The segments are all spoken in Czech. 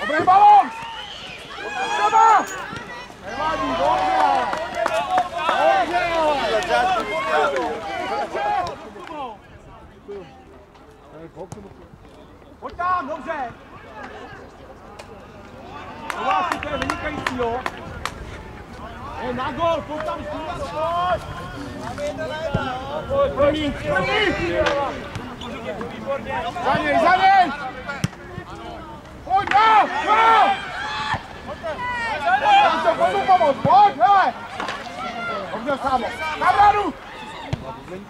Dobrý balon! Třeba! Nevadí, dobře. Dobře. Pojď tam, dobře. To vás to je vynikající, jo. Je na gol, pojď tam, pojď! Pojď, první, první! Za něj, za něj! Pojď, no, no! Pojď se, pojď mu pomoct, pojď, hele! Dobře, sámo, kamarádu! Dobře!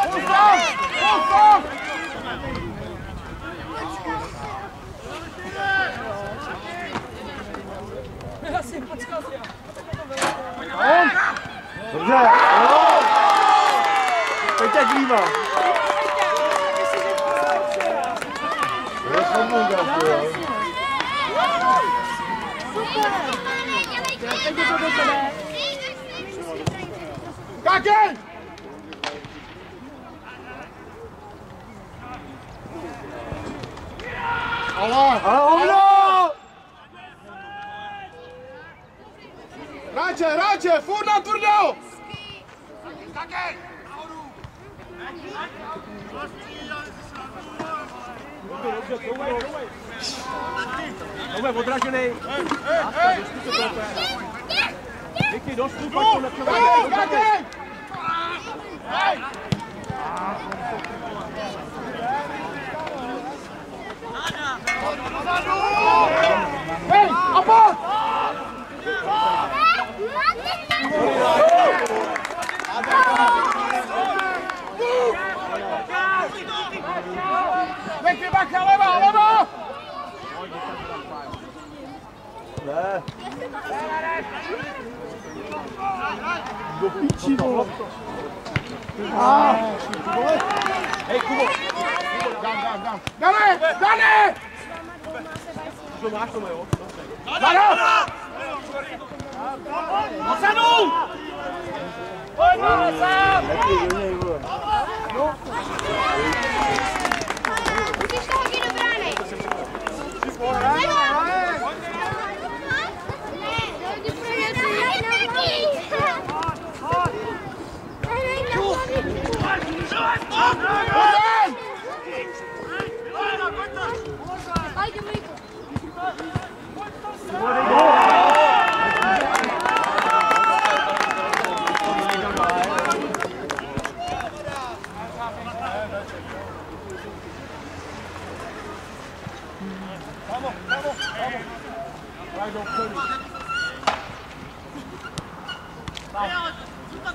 Pojď tam, pojď tam! On! Dobře! Jo! Teď jak líma. Kake! Ale, ale ono! Hráče, hráče, furt na tvrdo! Dobře, odražený. Vicky, dostup, pojď to lepšovat. Hej, a pojď! Vicky, bacha, leva, leva! Ne. Do piči, vole. Hej, Kubo. Dám, dám, dám. Dane, Dane! To máš to, jo? Dane! Osadu! Pojď, máme sám! Musíš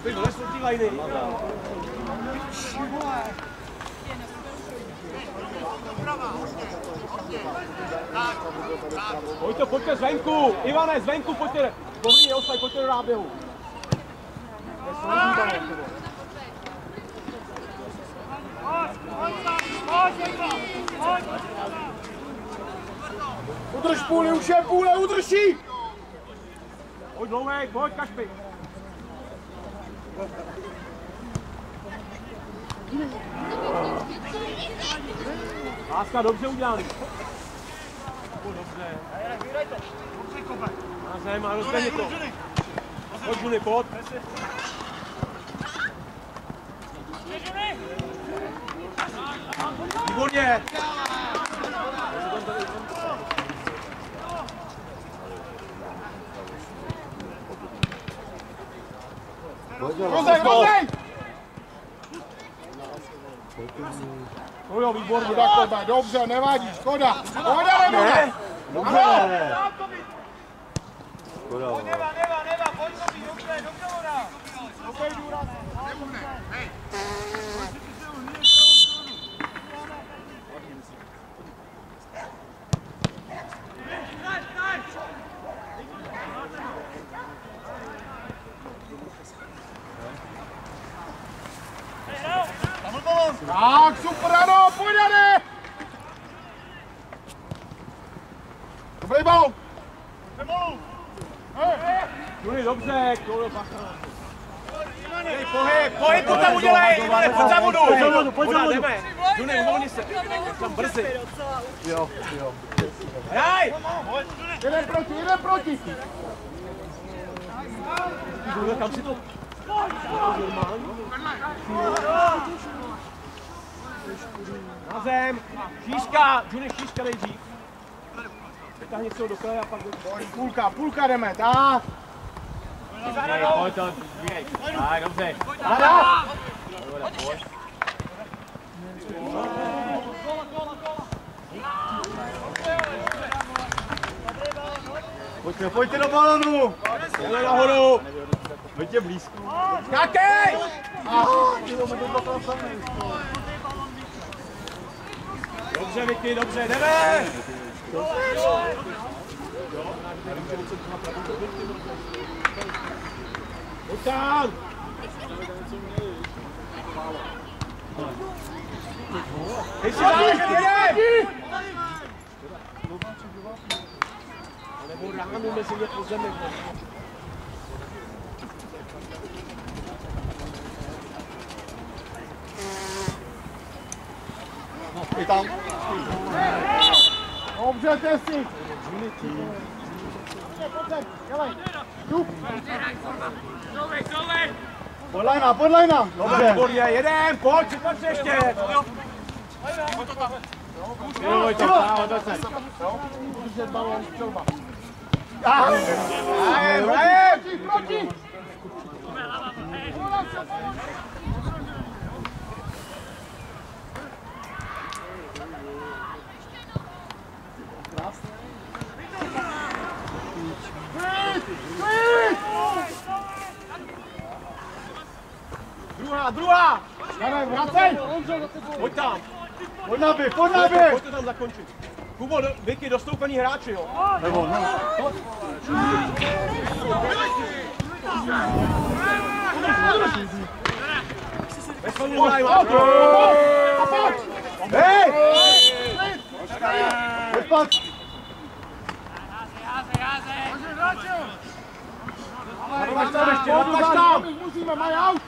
Ty vole, jsou ty lajny. Pojďte, pojďte zvenku! Ivane, zvenku, pojďte! Dobrý, ostaj, pojďte do náběhu. To je slavný balon, ty vole. Udrž půli, už je půle, udrž jí! Pojď dlouhej, pojď Kašpy. Láska, dobře udělaný. Pojď, dobře. Má zem, má rozběhni to. Pojď, Žuli, pojď. Výborně. Rozej, rozej! No jo, výborně, takhle, dobře, nevadí, škoda. Škoda, nebude. Dobře. Ano. Škoda. Neva, neva, neva, pojď to být, dobře, dobře voda. Dobrý důraz. Tak, super, ano, pojď, Jane! Dobrý balon! Juli, dobře, Kolo, bacha. Dej pohyb, pohyb to tam udělej, Ivane, pojď za vodu. Pojď za vodu, pojď za vodu. June, uvolni se. Tam brzy. Jo, jo. Hraj! Jeden proti, jeden proti. June, kam si to? Na zem, šíška, June, šíška nejdřív. Vytáhni se ho do kraje a pak do... Půlka, půlka jdeme, tak. Pojď to, zbírej. Tak, dobře. Pojďte, pojďte do balonu. Jde nahoru. Pojďte blízko. Skákej! Dobře, Vicky, dobře, jdeme! Pojď tam! Teď si záležet, jedem! Nebo ránu mezi ně po zemi. I tam. Dobře, Tesi. Pojď sem, dělej. Šup. Podlajna, podlajna. Dobře. Výborně, jedem, pojď, připrav se ještě! Jo, Vojtěch, dále, to se. Držet balón, střelba. Hrajem, hrajem! Proti, proti. Druhá, druhá! Danej, vracej. Pojď tam, Pojď na běh, pojď na pojď běh. to tam zakončit. Kubo, do- Vicky, dostoupení hráči, jo? Nebo, no. Ve svou hrají, Hej! Pojď pak. Odlaž tam ještě, odlaž tam! Musíme, mají aut.